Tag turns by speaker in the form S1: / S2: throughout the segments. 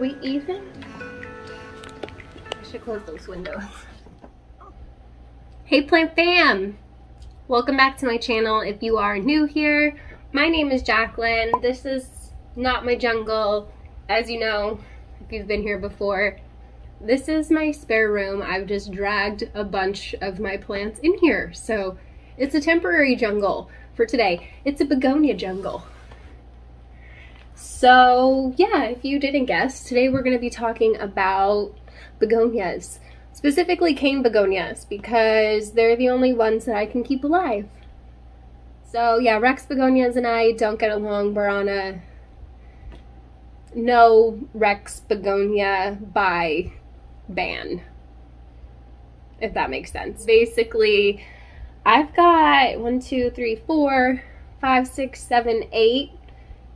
S1: We even? I should close those windows. Hey plant fam! Welcome back to my channel. If you are new here, my name is Jaclynn. This is not my jungle. As you know, if you've been here before, this is my spare room. I've just dragged a bunch of my plants in here. So it's a temporary jungle for today. It's a begonia jungle. So yeah, if you didn't guess, today we're going to be talking about begonias specifically cane begonias because they're the only ones that I can keep alive. So yeah, Rex begonias and I don't get along. We're on a no Rex begonia by ban, if that makes sense. Basically, I've got one, two, three, four, five, six, seven, eight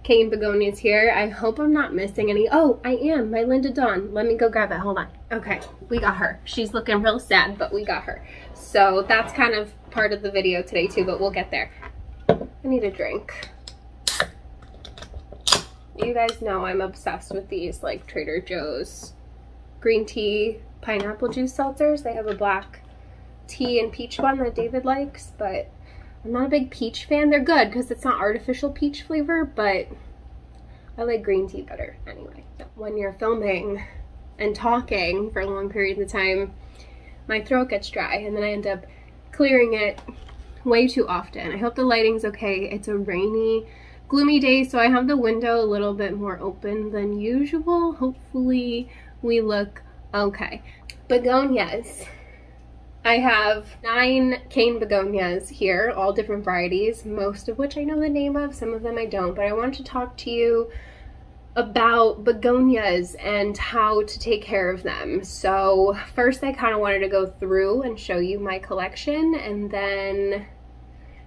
S1: cane begonias here. I hope I'm not missing any. Oh, I am. My Linda Dawn. Let me go grab it. Hold on. Okay, we got her. She's looking real sad, but we got her. So that's kind of part of the video today too, but we'll get there. I need a drink. You guys know I'm obsessed with these like Trader Joe's green tea pineapple juice seltzers. They have a black tea and peach one that David likes, but I'm not a big peach fan. They're good because it's not artificial peach flavor, but I like green tea better anyway. When you're filming and talking for a long periods of time, my throat gets dry and then I end up clearing it way too often. I hope the lighting's okay. It's a rainy, gloomy day, so I have the window a little bit more open than usual. Hopefully we look okay. Begonias. I have nine cane begonias here, all different varieties, most of which I know the name of, some of them I don't, but I want to talk to you about begonias and how to take care of them. So first I kind of wanted to go through and show you my collection and then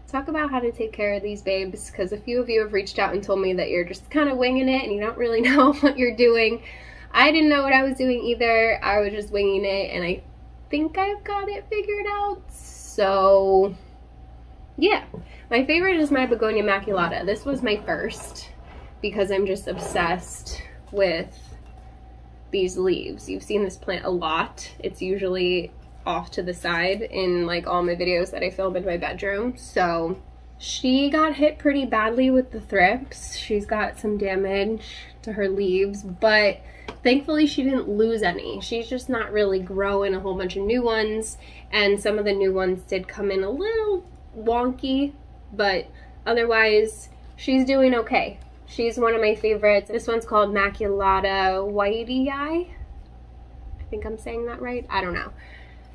S1: talk about how to take care of these babes because a few of you have reached out and told me that you're just kind of winging it and you don't really know what you're doing. I didn't know what I was doing either. I was just winging it and I think I've got it figured out. So yeah, my favorite is my Begonia maculata. This was my first because I'm just obsessed with these leaves. You've seen this plant a lot. It's usually off to the side in like all my videos that I film in my bedroom. So she got hit pretty badly with the thrips. She's got some damage to her leaves, but thankfully she didn't lose any. She's just not really growing a whole bunch of new ones, and some of the new ones did come in a little wonky, but otherwise she's doing okay. She's one of my favorites. This one's called Maculata Whitey Eye. I think I'm saying that right. I don't know.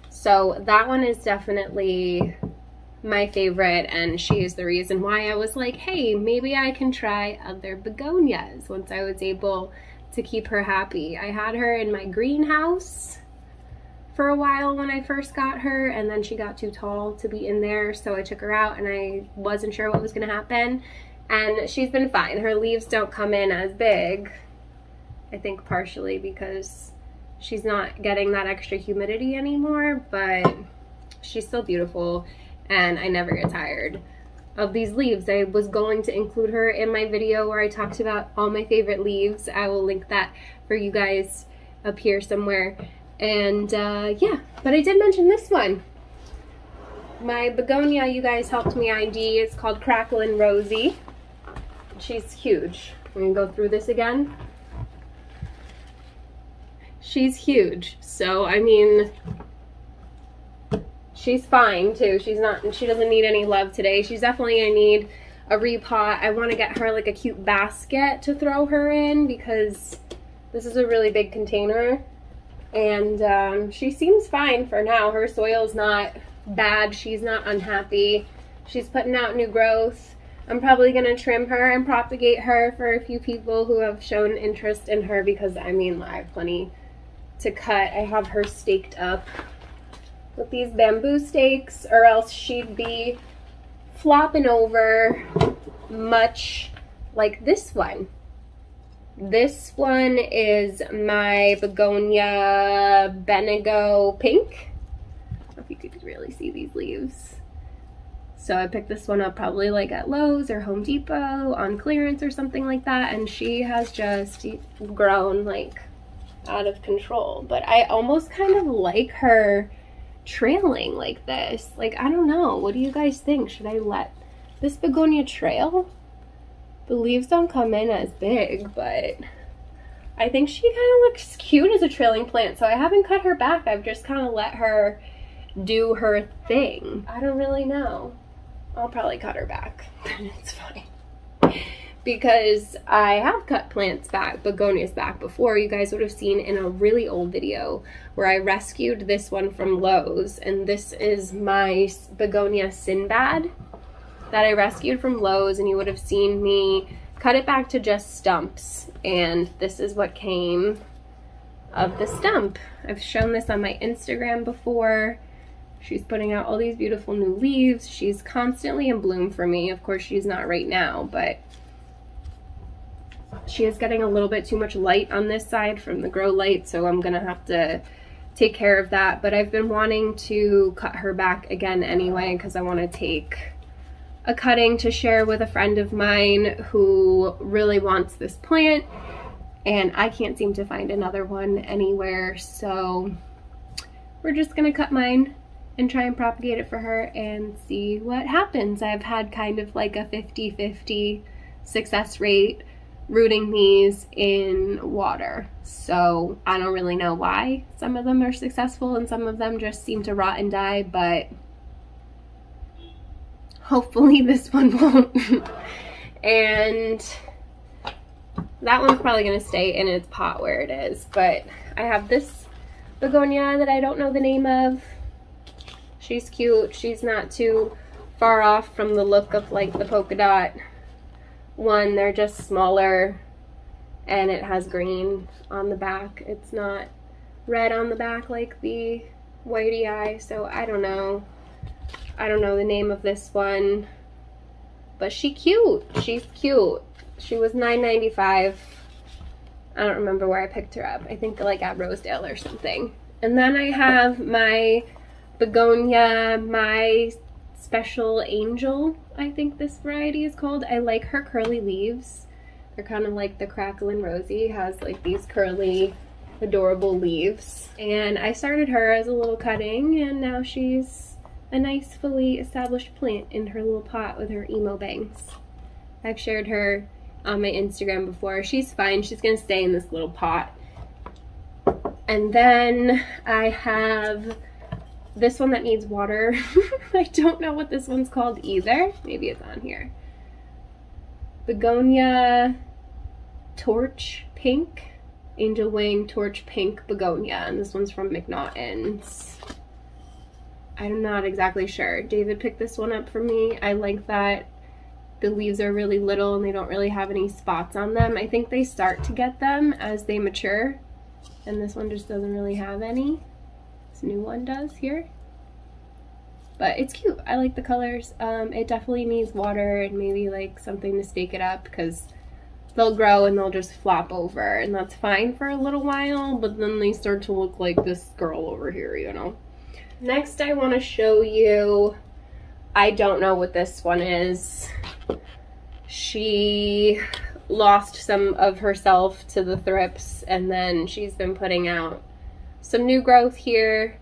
S1: So that one is definitely my favorite and she is the reason why I was like, hey, maybe I can try other begonias once I was able to keep her happy. I had her in my greenhouse for a while when I first got her and then she got too tall to be in there so I took her out and I wasn't sure what was going to happen and she's been fine. Her leaves don't come in as big, I think partially because she's not getting that extra humidity anymore, but she's still beautiful and I never get tired of these leaves. I was going to include her in my video where I talked about all my favorite leaves. I will link that for you guys up here somewhere. And uh, yeah, but I did mention this one. My begonia you guys helped me ID is called Cracklin' Rosie. She's huge. I'm gonna go through this again. She's huge. So, I mean, she's fine too. She's not, she doesn't need any love today. She's definitely gonna need a repot. I wanna get her like a cute basket to throw her in because this is a really big container. And um, she seems fine for now. Her soil's not bad. She's not unhappy. She's putting out new growth. I'm probably going to trim her and propagate her for a few people who have shown interest in her because, I mean, I have plenty to cut. I have her staked up with these bamboo stakes or else she'd be flopping over much like this one. This one is my Begonia Benigo Pink. I don't know if you could really see these leaves. So I picked this one up probably like at Lowe's or Home Depot on clearance or something like that. And she has just grown like out of control. But I almost kind of like her trailing like this. Like, I don't know. What do you guys think? Should I let this begonia trail? The leaves don't come in as big, but I think she kind of looks cute as a trailing plant. So I haven't cut her back. I've just kind of let her do her thing. I don't really know. I'll probably cut her back. it's fine because I have cut plants back, begonias back before. You guys would have seen in a really old video where I rescued this one from Lowe's. And this is my begonia Sinbad that I rescued from Lowe's. And you would have seen me cut it back to just stumps. And this is what came of the stump. I've shown this on my Instagram before. She's putting out all these beautiful new leaves. She's constantly in bloom for me. Of course, she's not right now, but she is getting a little bit too much light on this side from the grow light, so I'm gonna have to take care of that. But I've been wanting to cut her back again anyway because I want to take a cutting to share with a friend of mine who really wants this plant and I can't seem to find another one anywhere so we're just gonna cut mine and try and propagate it for her and see what happens. I've had kind of like a 50-50 success rate rooting these in water. So I don't really know why some of them are successful and some of them just seem to rot and die, but hopefully this one won't. and that one's probably going to stay in its pot where it is, but I have this begonia that I don't know the name of. She's cute. She's not too far off from the look of like the polka dot one. They're just smaller and it has green on the back. It's not red on the back like the whitey eye, so I don't know. I don't know the name of this one, but she cute. She's cute. She was $9.95. I don't remember where I picked her up. I think like at Rosedale or something. And then I have my begonia, my Special Angel, I think this variety is called. I like her curly leaves. They're kind of like the Crackling Rosie, has like these curly, adorable leaves. And I started her as a little cutting and now she's a nice fully established plant in her little pot with her emo bangs. I've shared her on my Instagram before. She's fine. She's going to stay in this little pot. And then I have this one that needs water. I don't know what this one's called either. Maybe it's on here. Begonia Torch Pink. Angel Wing Torch Pink Begonia. And this one's from McNaughton's. I'm not exactly sure. David picked this one up for me. I like that the leaves are really little and they don't really have any spots on them. I think they start to get them as they mature. And this one just doesn't really have any new one does here. But it's cute. I like the colors. Um, it definitely needs water and maybe like something to stake it up because they'll grow and they'll just flop over and that's fine for a little while but then they start to look like this girl over here you know next i want to show you i don't know what this one is she lost some of herself to the thrips and then she's been putting out some new growth here.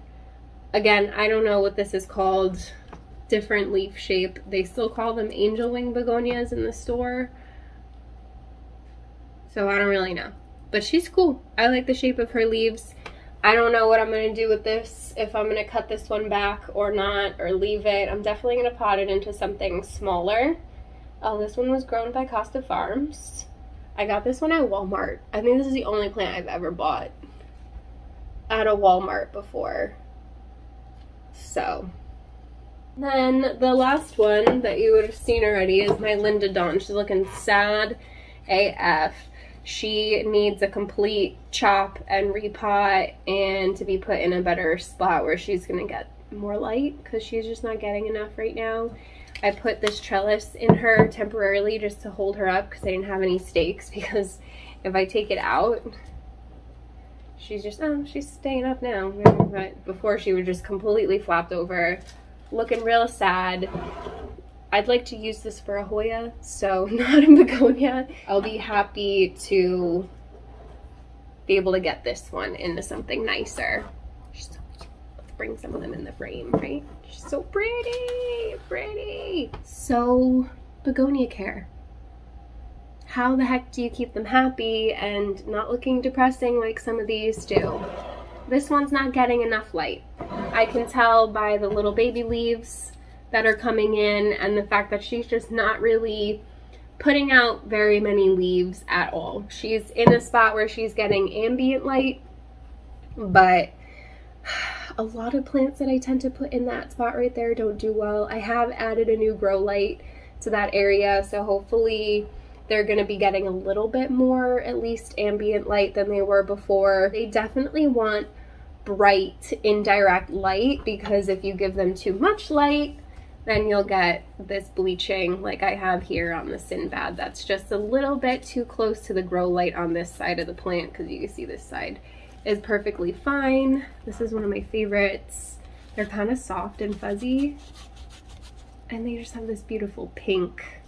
S1: Again, I don't know what this is called. Different leaf shape. They still call them angel wing begonias in the store. So I don't really know. But she's cool. I like the shape of her leaves. I don't know what I'm going to do with this, if I'm going to cut this one back or not, or leave it. I'm definitely going to pot it into something smaller. Oh, this one was grown by Costa Farms. I got this one at Walmart. I think this is the only plant I've ever bought at a Walmart before. So. Then the last one that you would have seen already is my Linda Dawn. She's looking sad AF. She needs a complete chop and repot and to be put in a better spot where she's going to get more light because she's just not getting enough right now. I put this trellis in her temporarily just to hold her up because I didn't have any stakes because if I take it out, she's just, oh, she's staying up now. But before she was just completely flopped over, looking real sad. I'd like to use this for a Hoya, so not a begonia. I'll be happy to be able to get this one into something nicer. Let's bring some of them in the frame, right? She's so pretty, pretty. So begonia care. How the heck do you keep them happy and not looking depressing like some of these do? This one's not getting enough light. I can tell by the little baby leaves that are coming in and the fact that she's just not really putting out very many leaves at all. She's in a spot where she's getting ambient light, but a lot of plants that I tend to put in that spot right there don't do well. I have added a new grow light to that area, so hopefully they're going to be getting a little bit more, at least ambient light than they were before. They definitely want bright indirect light because if you give them too much light, then you'll get this bleaching like I have here on the Sinbad. That's just a little bit too close to the grow light on this side of the plant because you can see this side is perfectly fine. This is one of my favorites. They're kind of soft and fuzzy and they just have this beautiful pink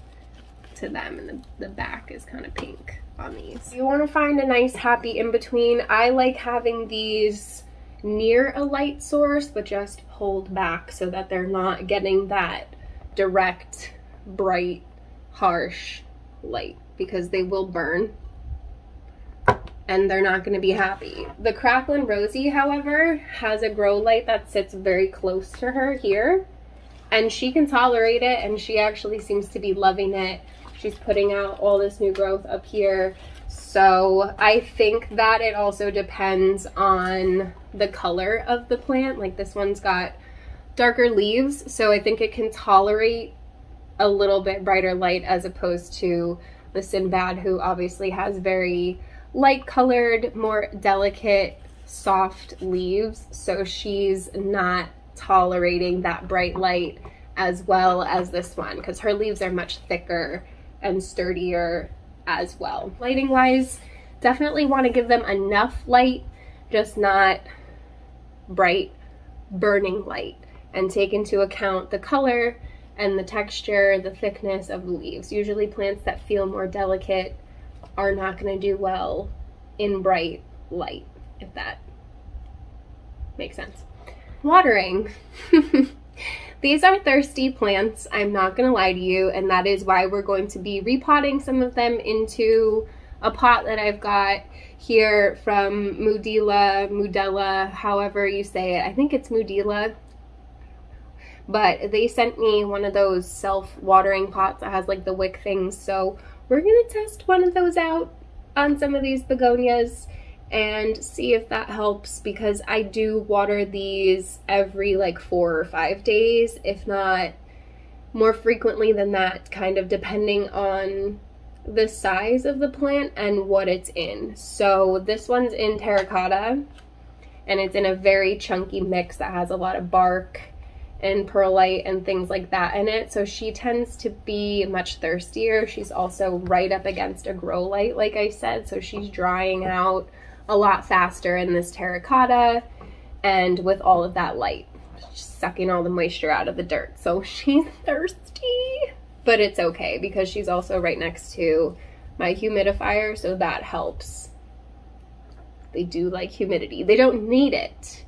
S1: to them and the, the back is kind of pink on these. You want to find a nice happy in between. I like having these near a light source, but just hold back so that they're not getting that direct, bright, harsh light because they will burn and they're not going to be happy. The Cracklin Rosie, however, has a grow light that sits very close to her here and she can tolerate it and she actually seems to be loving it. She's putting out all this new growth up here. So I think that it also depends on the color of the plant. Like this one's got darker leaves, so I think it can tolerate a little bit brighter light as opposed to the Sinbad, who obviously has very light colored, more delicate, soft leaves. So she's not tolerating that bright light as well as this one because her leaves are much thicker and sturdier as well. Lighting wise, definitely want to give them enough light, just not bright, burning light, and take into account the color and the texture, the thickness of the leaves. Usually plants that feel more delicate are not going to do well in bright light, if that makes sense. Watering. These are thirsty plants, I'm not going to lie to you, and that is why we're going to be repotting some of them into a pot that I've got here from Mudila, Mudella, however you say it. I think it's Mudila. But they sent me one of those self-watering pots that has like the wick things, so we're going to test one of those out on some of these begonias and see if that helps because I do water these every like four or five days, if not more frequently than that, kind of depending on the size of the plant and what it's in. So this one's in terracotta and it's in a very chunky mix that has a lot of bark and perlite and things like that in it. So she tends to be much thirstier. She's also right up against a grow light, like I said. So she's drying out a lot faster in this terracotta and with all of that light sucking all the moisture out of the dirt. So she's thirsty, but it's okay because she's also right next to my humidifier, so that helps. They do like humidity. They don't need it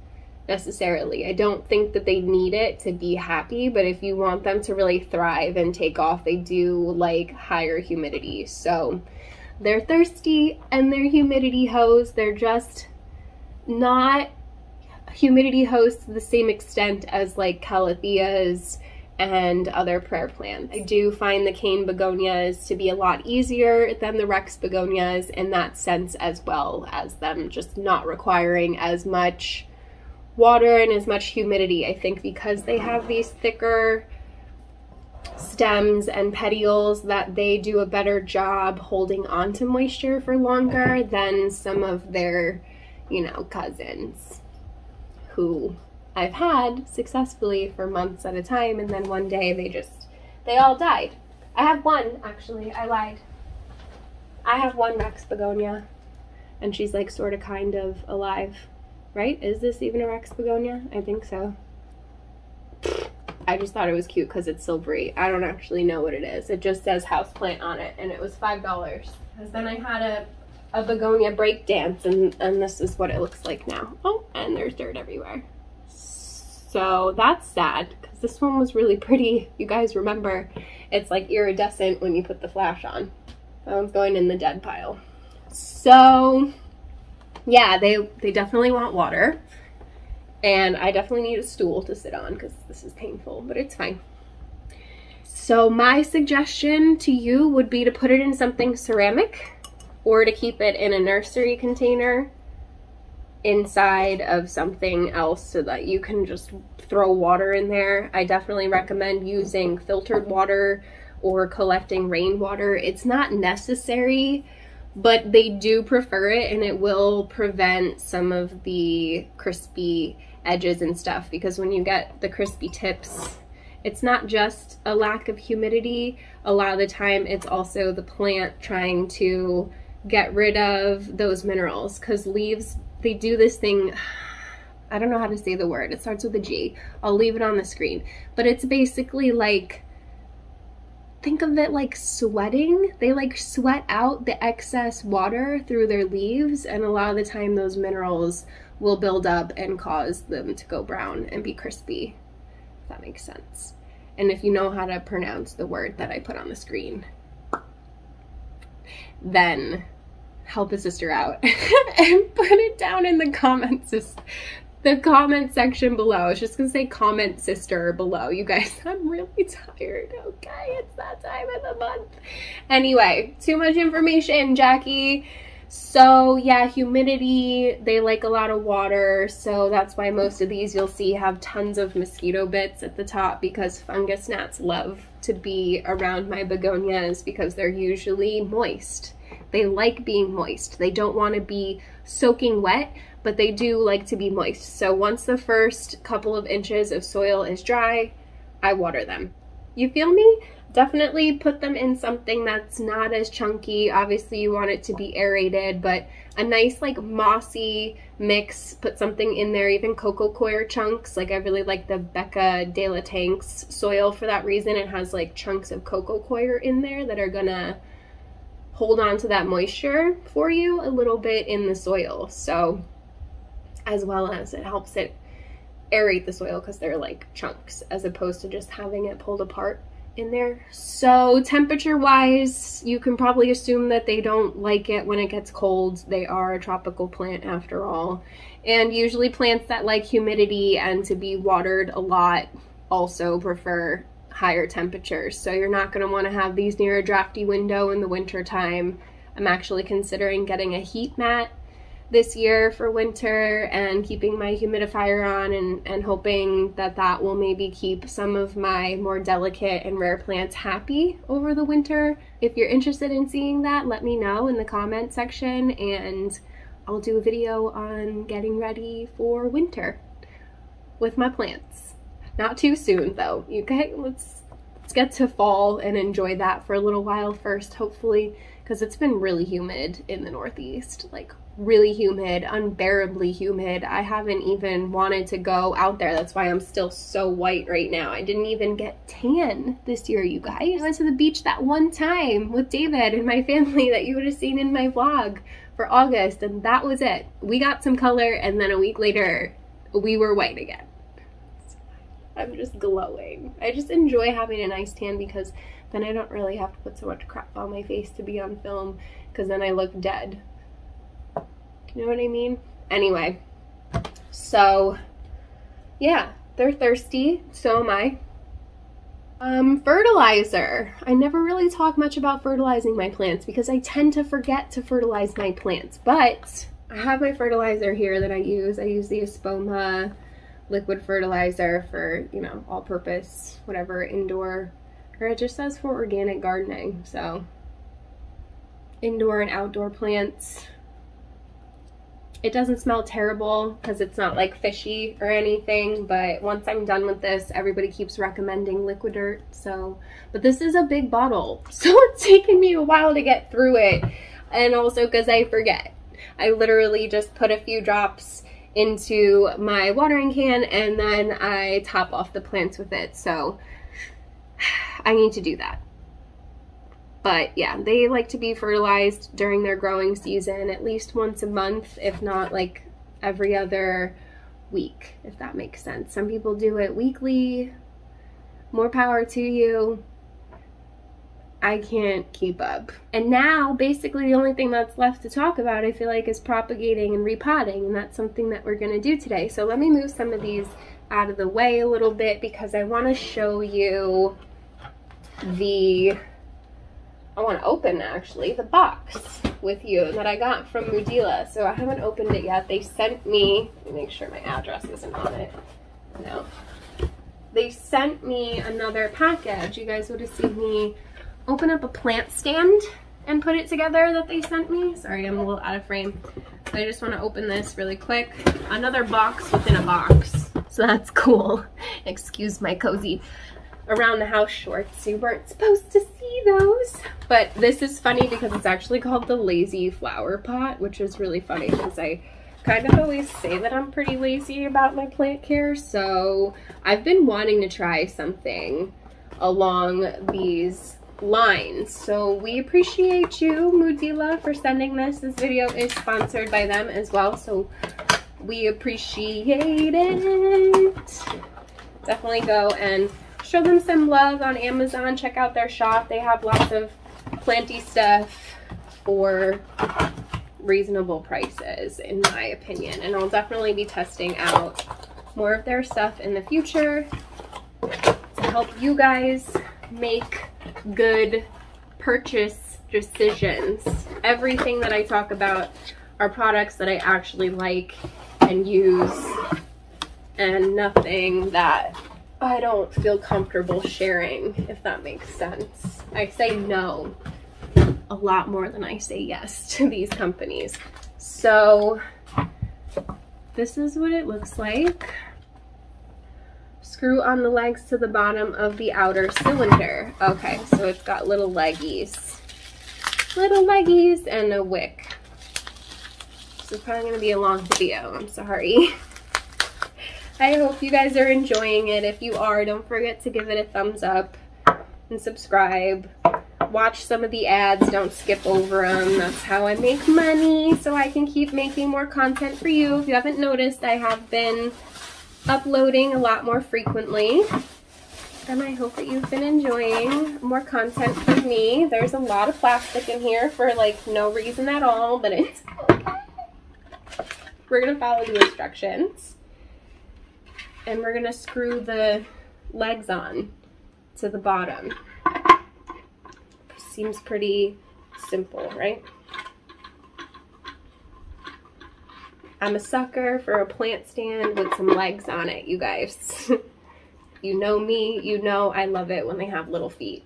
S1: necessarily. I don't think that they need it to be happy, but if you want them to really thrive and take off, they do like higher humidity. So they're thirsty and they're humidity hose. They're just not humidity hosts to the same extent as like calatheas and other prayer plants. I do find the cane begonias to be a lot easier than the Rex begonias in that sense as well as them just not requiring as much water and as much humidity. I think because they have these thicker stems and petioles that they do a better job holding on to moisture for longer than some of their, you know, cousins who I've had successfully for months at a time and then one day they just, they all died. I have one, actually, I lied. I have one Rex begonia and she's like sort of kind of alive, right? Is this even a Rex begonia? I think so. I just thought it was cute because it's silvery. I don't actually know what it is. It just says houseplant on it and it was $5. Because then I had a, a begonia break dance and, and this is what it looks like now. Oh, and there's dirt everywhere. So that's sad because this one was really pretty. You guys remember it's like iridescent when you put the flash on. That one's going in the dead pile. So yeah, they, they definitely want water. And I definitely need a stool to sit on because this is painful, but it's fine. So my suggestion to you would be to put it in something ceramic or to keep it in a nursery container inside of something else so that you can just throw water in there. I definitely recommend using filtered water or collecting rainwater. It's not necessary, but they do prefer it and it will prevent some of the crispy edges and stuff because when you get the crispy tips, it's not just a lack of humidity. A lot of the time it's also the plant trying to get rid of those minerals because leaves, they do this thing, I don't know how to say the word. It starts with a G. I'll leave it on the screen. But it's basically like, think of it like sweating. They like sweat out the excess water through their leaves and a lot of the time those minerals will build up and cause them to go brown and be crispy, if that makes sense. And if you know how to pronounce the word that I put on the screen, then help a sister out and put it down in the comments the comment section below. I was just gonna say comment sister below. You guys, I'm really tired. Okay, it's that time of the month. Anyway, too much information, Jackie. So yeah, humidity, they like a lot of water. So that's why most of these you'll see have tons of mosquito bits at the top because fungus gnats love to be around my begonias because they're usually moist. They like being moist. They don't want to be soaking wet, but they do like to be moist. So once the first couple of inches of soil is dry, I water them. You feel me? Definitely put them in something that's not as chunky. Obviously you want it to be aerated, but a nice like mossy mix, put something in there, even coco coir chunks. Like I really like the Becca de la Tanks soil for that reason. It has like chunks of coco coir in there that are gonna hold on to that moisture for you a little bit in the soil. So as well as it helps it aerate the soil because they're like chunks as opposed to just having it pulled apart in there. So temperature wise, you can probably assume that they don't like it when it gets cold. They are a tropical plant after all. And usually plants that like humidity and to be watered a lot also prefer higher temperatures. So you're not going to want to have these near a drafty window in the winter time. I'm actually considering getting a heat mat this year for winter and keeping my humidifier on and, and hoping that that will maybe keep some of my more delicate and rare plants happy over the winter. If you're interested in seeing that, let me know in the comment section and I'll do a video on getting ready for winter with my plants. Not too soon though. Okay, let's let's get to fall and enjoy that for a little while first, hopefully, because it's been really humid in the Northeast, like really humid, unbearably humid. I haven't even wanted to go out there. That's why I'm still so white right now. I didn't even get tan this year, you guys. I went to the beach that one time with David and my family that you would have seen in my vlog for August, and that was it. We got some color, and then a week later, we were white again. I'm just glowing. I just enjoy having a nice tan because then I don't really have to put so much crap on my face to be on film because then I look dead. You know what I mean? Anyway, so yeah, they're thirsty. So am I. Um, fertilizer. I never really talk much about fertilizing my plants because I tend to forget to fertilize my plants, but I have my fertilizer here that I use. I use the Espoma liquid fertilizer for, you know, all purpose, whatever, indoor, or it just says for organic gardening. So indoor and outdoor plants. It doesn't smell terrible because it's not like fishy or anything, but once I'm done with this, everybody keeps recommending liquid dirt. so, but this is a big bottle, so it's taken me a while to get through it, and also because I forget. I literally just put a few drops into my watering can and then I top off the plants with it. So I need to do that. But yeah, they like to be fertilized during their growing season at least once a month, if not like every other week, if that makes sense. Some people do it weekly. More power to you. I can't keep up. And now, basically, the only thing that's left to talk about, I feel like, is propagating and repotting, and that's something that we're gonna do today. So let me move some of these out of the way a little bit because I wanna show you the I want to open actually the box with you that I got from Mudeela. So I haven't opened it yet. They sent me, let me make sure my address isn't on it. No. They sent me another package. You guys would have seen me open up a plant stand and put it together that they sent me. Sorry, I'm a little out of frame. But I just want to open this really quick. Another box within a box. So that's cool. Excuse my cozy around the house shorts. You weren't supposed to see those. But this is funny because it's actually called the Lazy Flower Pot, which is really funny because I kind of always say that I'm pretty lazy about my plant care. So I've been wanting to try something along these lines. So we appreciate you, Mudeela, for sending this. This video is sponsored by them as well. So we appreciate it. Definitely go and show them some love on Amazon. Check out their shop. They have lots of planty stuff for reasonable prices, in my opinion. And I'll definitely be testing out more of their stuff in the future to help you guys make good purchase decisions. Everything that I talk about are products that I actually like and use and nothing that I don't feel comfortable sharing, if that makes sense. I say no a lot more than I say yes to these companies. So this is what it looks like. Screw on the legs to the bottom of the outer cylinder. Okay, so it's got little leggies. Little leggies and a wick. This is probably to be a long video. I'm sorry. I hope you guys are enjoying it. If you are, don't forget to give it a thumbs up and subscribe. Watch some of the ads. Don't skip over them. That's how I make money so I can keep making more content for you. If you haven't noticed, I have been uploading a lot more frequently. And I hope that you've been enjoying more content from me. There's a lot of plastic in here for like no reason at all, but it's We're going to follow the instructions and we're gonna screw the legs on to the bottom. Seems pretty simple, right? I'm a sucker for a plant stand with some legs on it, you guys. you know me, you know I love it when they have little feet.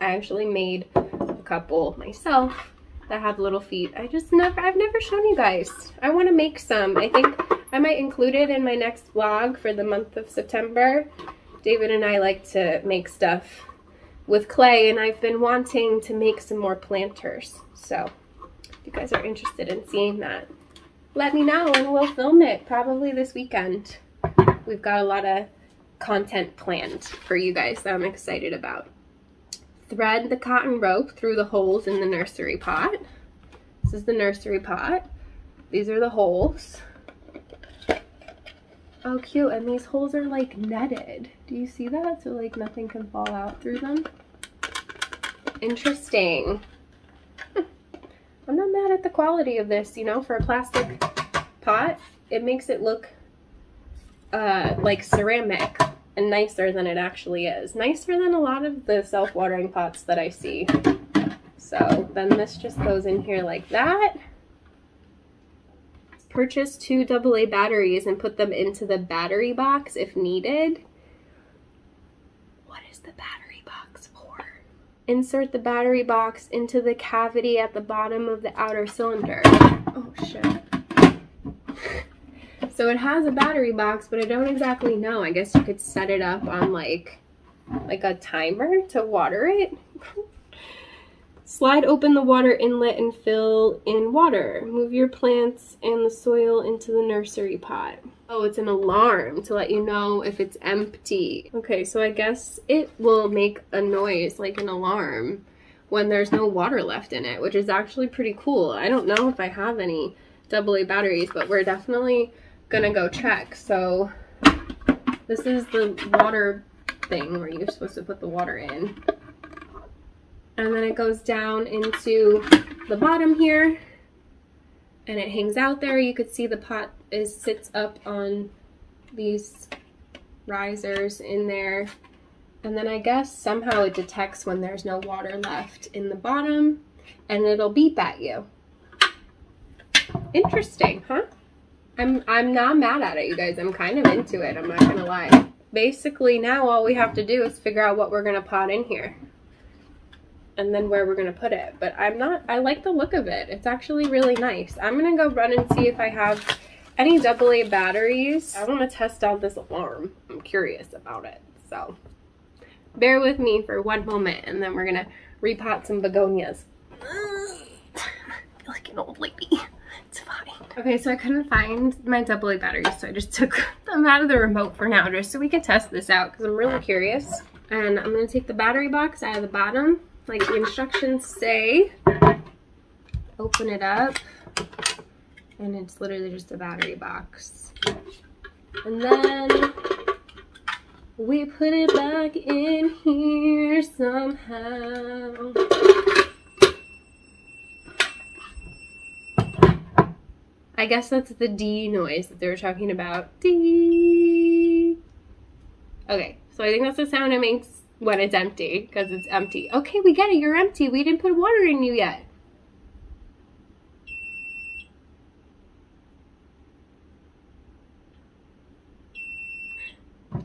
S1: I actually made a couple myself that have little feet. I just never, I've never shown you guys. I want to make some. I think I might include it in my next vlog for the month of September. David and I like to make stuff with clay and I've been wanting to make some more planters. So if you guys are interested in seeing that, let me know and we'll film it probably this weekend. We've got a lot of content planned for you guys that I'm excited about. Thread the cotton rope through the holes in the nursery pot. This is the nursery pot. These are the holes. Oh, cute. And these holes are like netted. Do you see that? So like nothing can fall out through them. Interesting. I'm not mad at the quality of this, you know, for a plastic pot. It makes it look uh, like ceramic and nicer than it actually is. Nicer than a lot of the self-watering pots that I see. So then this just goes in here like that purchase two AA batteries and put them into the battery box if needed. What is the battery box for? Insert the battery box into the cavity at the bottom of the outer cylinder. Oh shit. So it has a battery box, but I don't exactly know. I guess you could set it up on like like a timer to water it. Slide open the water inlet and fill in water. Move your plants and the soil into the nursery pot. Oh, it's an alarm to let you know if it's empty. Okay, so I guess it will make a noise like an alarm when there's no water left in it, which is actually pretty cool. I don't know if I have any AA batteries, but we're definitely gonna go check. So this is the water thing where you're supposed to put the water in and then it goes down into the bottom here and it hangs out there. You could see the pot is sits up on these risers in there. And then I guess somehow it detects when there's no water left in the bottom and it'll beep at you. Interesting, huh? I'm, I'm not mad at it, you guys. I'm kind of into it, I'm not gonna lie. Basically now all we have to do is figure out what we're gonna pot in here and then where we're going to put it. But I'm not, I like the look of it. It's actually really nice. I'm going to go run and see if I have any AA batteries. I want to test out this alarm. I'm curious about it. So bear with me for one moment and then we're going to repot some begonias. like an old lady. It's fine. Okay, so I couldn't find my AA batteries, so I just took them out of the remote for now just so we can test this out because I'm really curious. And I'm going to take the battery box out of the bottom like the instructions say. Open it up and it's literally just a battery box. And then we put it back in here somehow. I guess that's the D noise that they were talking about. D. Okay, so I think that's the sound it makes when it's empty because it's empty. Okay, we get it. You're empty. We didn't put water in you yet.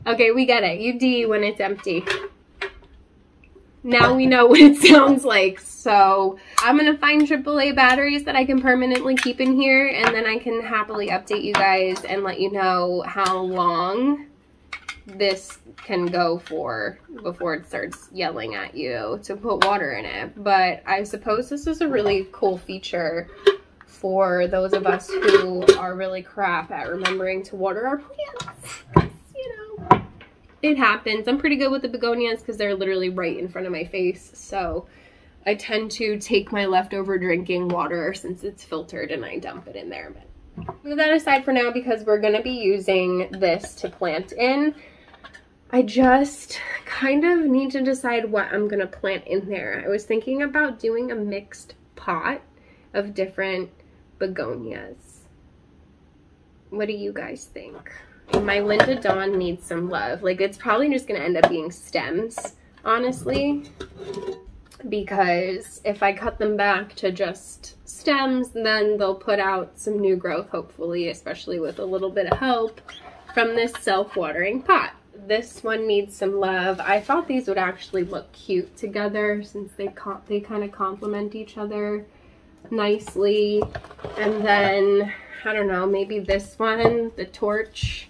S1: Okay, we get it. You D when it's empty. Now we know what it sounds like. So I'm going to find AAA batteries that I can permanently keep in here and then I can happily update you guys and let you know how long this can go for before it starts yelling at you to put water in it. But I suppose this is a really cool feature for those of us who are really crap at remembering to water our plants. You know, it happens. I'm pretty good with the begonias because they're literally right in front of my face. So I tend to take my leftover drinking water since it's filtered and I dump it in there. But move that aside for now because we're going to be using this to plant in. I just kind of need to decide what I'm going to plant in there. I was thinking about doing a mixed pot of different begonias. What do you guys think? My Linda Dawn needs some love. Like, it's probably just going to end up being stems, honestly. Because if I cut them back to just stems, then they'll put out some new growth, hopefully, especially with a little bit of help from this self-watering pot this one needs some love. I thought these would actually look cute together since they they kind of complement each other nicely. And then, I don't know, maybe this one, the torch,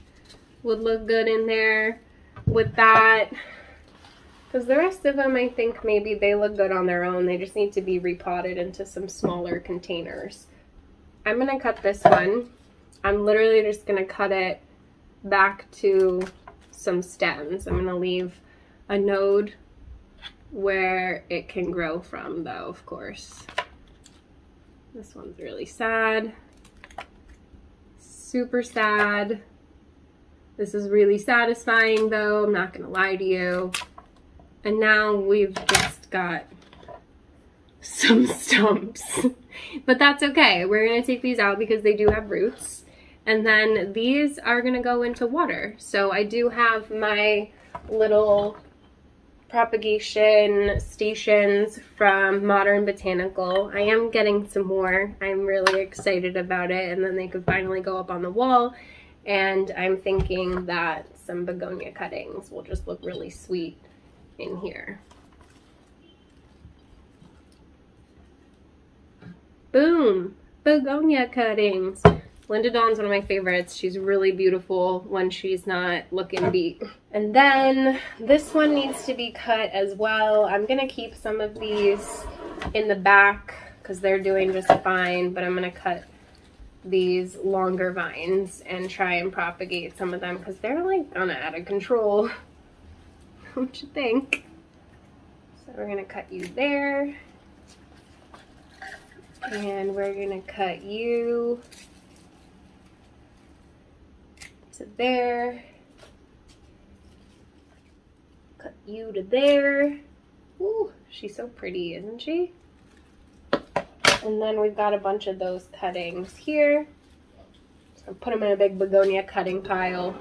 S1: would look good in there with that. Because the rest of them, I think maybe they look good on their own. They just need to be repotted into some smaller containers. I'm going to cut this one. I'm literally just going to cut it back to some stems. I'm going to leave a node where it can grow from though, of course. This one's really sad. Super sad. This is really satisfying though, I'm not gonna lie to you. And now we've just got some stumps. but that's okay. We're gonna take these out because they do have roots. And then these are gonna go into water. So I do have my little propagation stations from Modern Botanical. I am getting some more. I'm really excited about it and then they could finally go up on the wall and I'm thinking that some begonia cuttings will just look really sweet in here. Boom! Begonia cuttings. Linda Dawn's one of my favorites. She's really beautiful when she's not looking beat. And then this one needs to be cut as well. I'm going to keep some of these in the back because they're doing just fine, but I'm gonna cut these longer vines and try and propagate some of them because they're like kind of out of control. what you think? So we're gonna cut you there. And we're gonna cut you to there. Cut you to there. Ooh, she's so pretty, isn't she? And then we've got a bunch of those cuttings here. So put them in a big begonia cutting pile.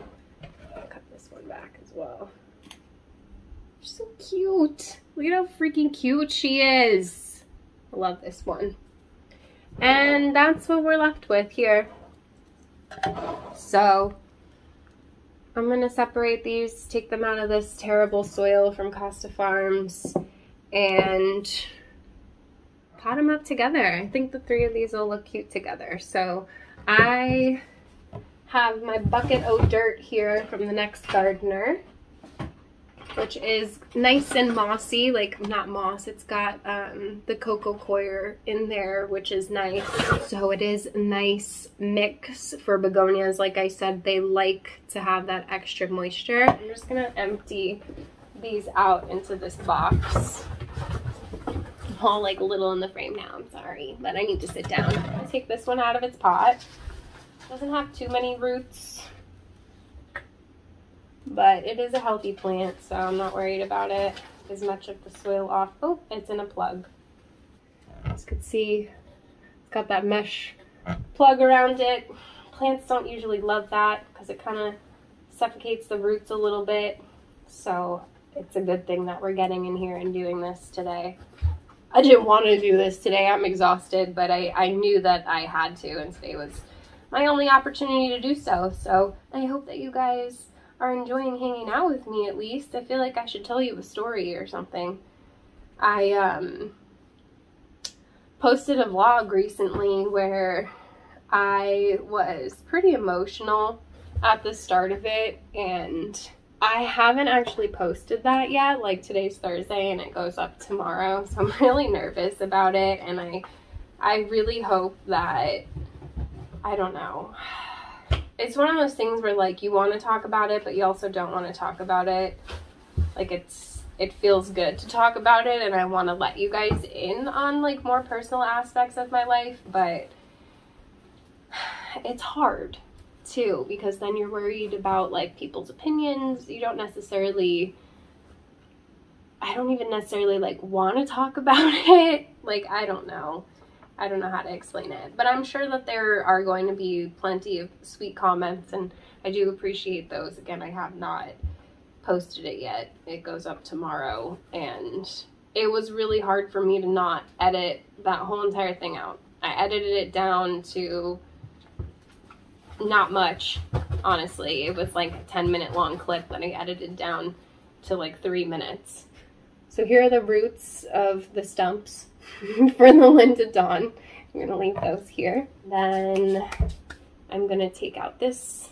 S1: Cut this one back as well. She's so cute. Look at how freaking cute she is. I love this one. And that's what we're left with here. So I'm going to separate these, take them out of this terrible soil from Costa Farms, and pot them up together. I think the three of these will look cute together. So I have my bucket of dirt here from the next gardener which is nice and mossy, like not moss, it's got um, the coco coir in there, which is nice. So it is a nice mix for begonias. Like I said, they like to have that extra moisture. I'm just gonna empty these out into this box. I'm all like little in the frame now, I'm sorry, but I need to sit down. I take this one out of its pot. Doesn't have too many roots but it is a healthy plant, so I'm not worried about it. As much of the soil off. Oh, it's in a plug. As you can see, it's got that mesh plug around it. Plants don't usually love that because it kind of suffocates the roots a little bit. So it's a good thing that we're getting in here and doing this today. I didn't want to do this today. I'm exhausted, but I, I knew that I had to, and today was my only opportunity to do so. So I hope that you guys are enjoying hanging out with me at least. I feel like I should tell you a story or something. I um, posted a vlog recently where I was pretty emotional at the start of it and I haven't actually posted that yet. Like today's Thursday and it goes up tomorrow. So I'm really nervous about it and I I really hope that I don't know it's one of those things where like you want to talk about it, but you also don't want to talk about it. Like it's it feels good to talk about it and I want to let you guys in on like more personal aspects of my life, but it's hard too because then you're worried about like people's opinions. You don't necessarily I don't even necessarily like want to talk about it. Like I don't know. I don't know how to explain it, but I'm sure that there are going to be plenty of sweet comments and I do appreciate those. Again, I have not posted it yet. It goes up tomorrow and it was really hard for me to not edit that whole entire thing out. I edited it down to not much, honestly. It was like a 10 minute long clip that I edited down to like three minutes. So here are the roots of the stumps for the Linda Dawn. I'm going to leave those here. Then I'm going to take out this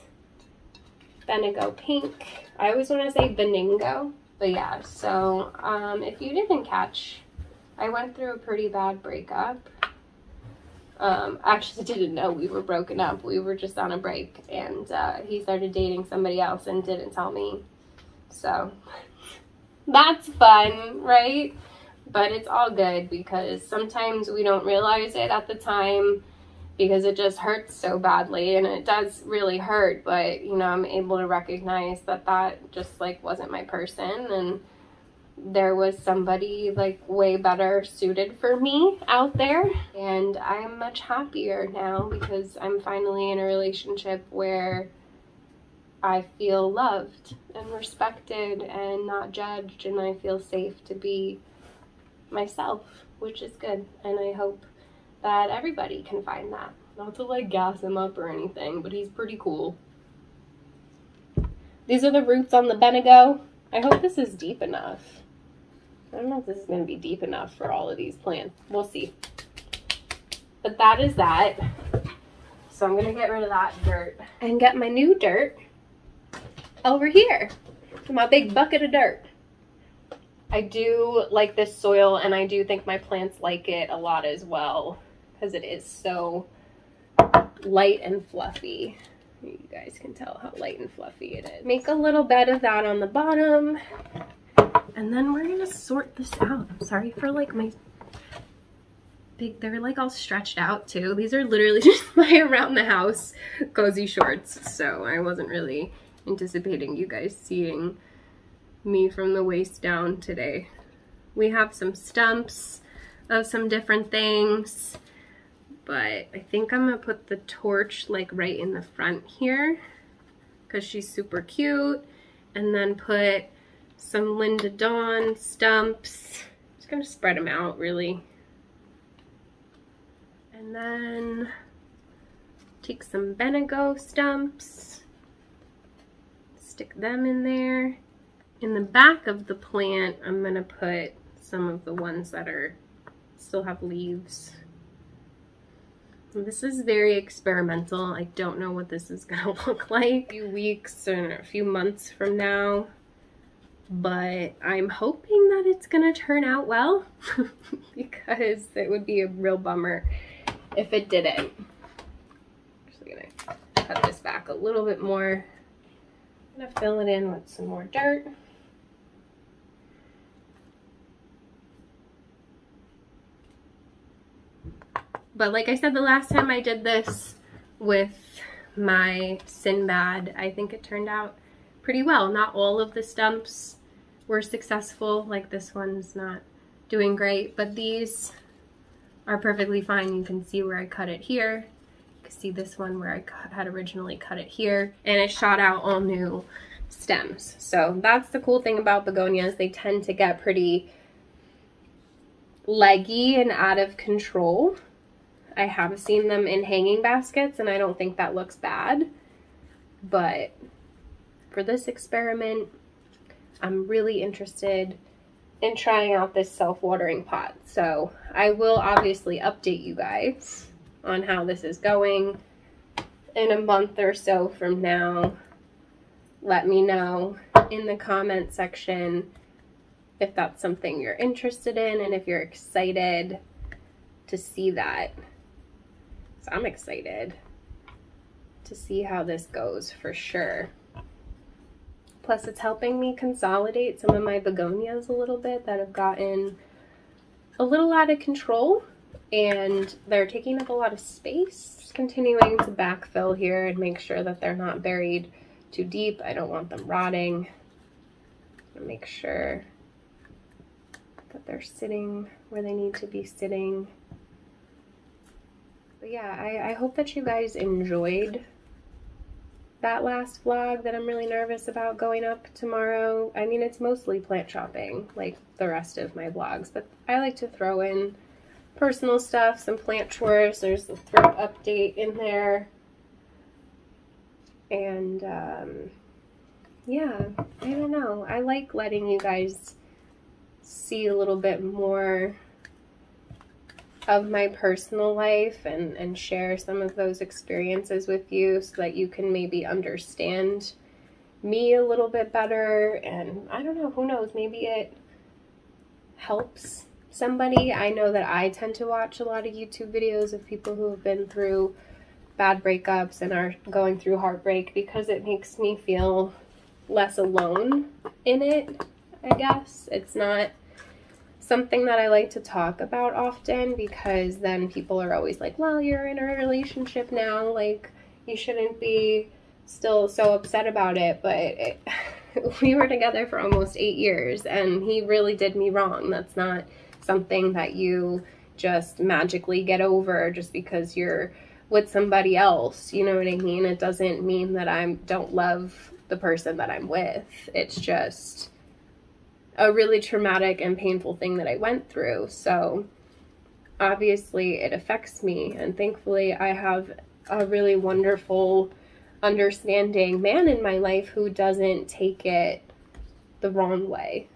S1: Benigo pink. I always want to say Beningo, but yeah. So um, if you didn't catch, I went through a pretty bad breakup. Um, actually didn't know we were broken up. We were just on a break and uh, he started dating somebody else and didn't tell me. So that's fun, right? But it's all good because sometimes we don't realize it at the time because it just hurts so badly and it does really hurt but you know i'm able to recognize that that just like wasn't my person and there was somebody like way better suited for me out there. And i'm much happier now because i'm finally in a relationship where i feel loved and respected and not judged and i feel safe to be myself, which is good. And I hope that everybody can find that. Not to like gas him up or anything, but he's pretty cool. These are the roots on the Benigo. I hope this is deep enough. I don't know if this is going to be deep enough for all of these plants. We'll see. But that is that. So I'm going to get rid of that dirt and get my new dirt over here. My big bucket of dirt. I do like this soil and I do think my plants like it a lot as well because it is so light and fluffy. You guys can tell how light and fluffy it is. Make a little bed of that on the bottom and then we're gonna sort this out. I'm sorry for like my big, they're like all stretched out too. These are literally just my around the house cozy shorts. So I wasn't really anticipating you guys seeing me from the waist down today. We have some stumps of some different things, but I think I'm gonna put the torch like right in the front here because she's super cute and then put some Linda Dawn stumps. Just gonna spread them out really. And then take some Benigo stumps, stick them in there. In the back of the plant, I'm gonna put some of the ones that are still have leaves. This is very experimental. I don't know what this is gonna look like a few weeks and a few months from now, but I'm hoping that it's gonna turn out well because it would be a real bummer if it didn't. Actually gonna cut this back a little bit more. I'm gonna fill it in with some more dirt. But like I said the last time I did this with my Sinbad, I think it turned out pretty well. Not all of the stumps were successful, like this one's not doing great, but these are perfectly fine. You can see where I cut it here. You can see this one where I had originally cut it here, and it shot out all new stems. So that's the cool thing about begonias. They tend to get pretty leggy and out of control. I have seen them in hanging baskets and I don't think that looks bad. But for this experiment, I'm really interested in trying out this self-watering pot. So I will obviously update you guys on how this is going in a month or so from now. Let me know in the comment section if that's something you're interested in and if you're excited to see that. So I'm excited to see how this goes for sure. Plus it's helping me consolidate some of my begonias a little bit that have gotten a little out of control and they're taking up a lot of space. Just continuing to backfill here and make sure that they're not buried too deep. I don't want them rotting. Make sure that they're sitting where they need to be sitting. Yeah, I, I hope that you guys enjoyed that last vlog that I'm really nervous about going up tomorrow. I mean, it's mostly plant shopping, like the rest of my vlogs, but I like to throw in personal stuff, some plant chores. There's the throat update in there. And, um, yeah, I don't know. I like letting you guys see a little bit more of my personal life and, and share some of those experiences with you so that you can maybe understand me a little bit better. And I don't know, who knows, maybe it helps somebody. I know that I tend to watch a lot of YouTube videos of people who have been through bad breakups and are going through heartbreak because it makes me feel less alone in it, I guess. It's not something that I like to talk about often because then people are always like, well, you're in a relationship now, like you shouldn't be still so upset about it, but it, we were together for almost eight years and he really did me wrong. That's not something that you just magically get over just because you're with somebody else. You know what I mean? It doesn't mean that I don't love the person that I'm with. It's just a really traumatic and painful thing that I went through. So obviously it affects me. And thankfully I have a really wonderful, understanding man in my life who doesn't take it the wrong way.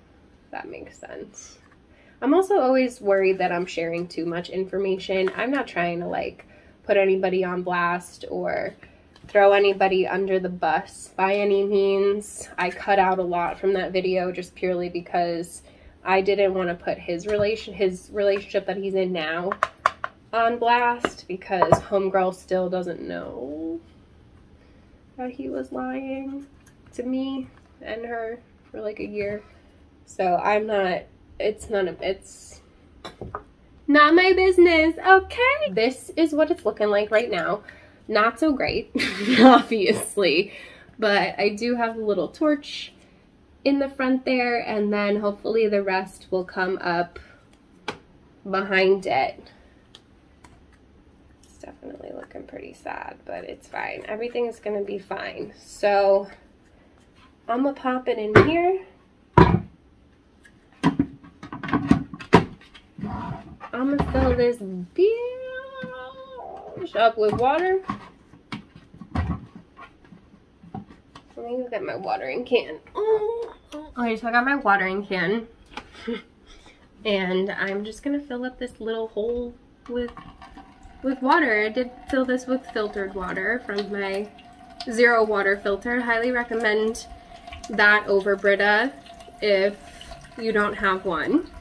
S1: that makes sense. I'm also always worried that I'm sharing too much information. I'm not trying to like put anybody on blast or throw anybody under the bus by any means. I cut out a lot from that video just purely because I didn't want to put his relation his relationship that he's in now on blast because homegirl still doesn't know that he was lying to me and her for like a year. So I'm not it's none of it's not my business. Okay. This is what it's looking like right now. Not so great, obviously, but I do have a little torch in the front there and then hopefully the rest will come up behind it. It's definitely looking pretty sad, but it's fine. Everything's gonna be fine. So I'm gonna pop it in here. I'm gonna fill this bitch up with water. Let me go get my watering can. Oh. Okay, so I got my watering can. and I'm just gonna fill up this little hole with with water. I did fill this with filtered water from my zero water filter. Highly recommend that over Brita if you don't have one.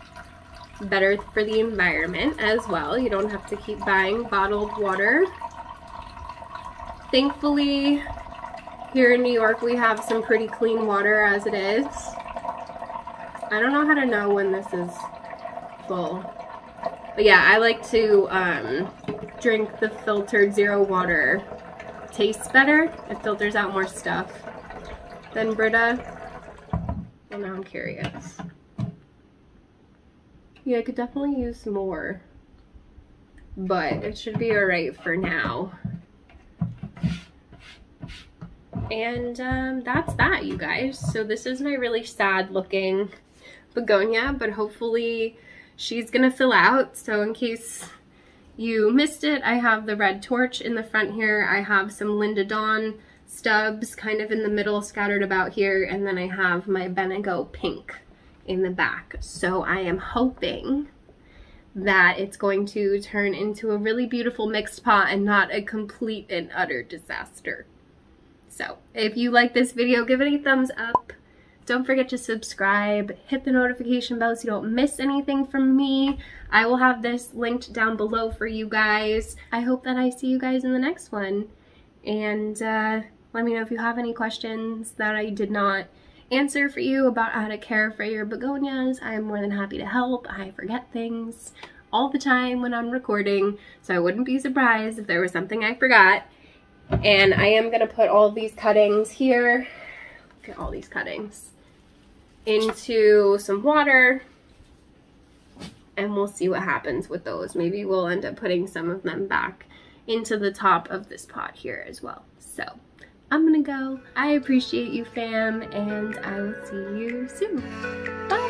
S1: Better for the environment as well. You don't have to keep buying bottled water. Thankfully, here in New York, we have some pretty clean water as it is. I don't know how to know when this is full. But yeah, I like to um, drink the filtered zero water. Tastes better. It filters out more stuff than Brita. Well, now I'm curious. Yeah, I could definitely use more. But it should be alright for now. And um, that's that, you guys. So this is my really sad looking begonia, but hopefully she's gonna fill out. So in case you missed it, I have the red torch in the front here. I have some Linda Dawn stubs kind of in the middle scattered about here. And then I have my Benigo pink in the back. So I am hoping that it's going to turn into a really beautiful mixed pot and not a complete and utter disaster. So if you like this video, give it a thumbs up. Don't forget to subscribe, hit the notification bell so you don't miss anything from me. I will have this linked down below for you guys. I hope that I see you guys in the next one. And uh, let me know if you have any questions that I did not answer for you about how to care for your begonias. I'm more than happy to help. I forget things all the time when I'm recording, so I wouldn't be surprised if there was something I forgot. And I am going to put all these cuttings here, look at all these cuttings, into some water. And we'll see what happens with those. Maybe we'll end up putting some of them back into the top of this pot here as well. So I'm gonna go. I appreciate you fam and I will see you soon. Bye!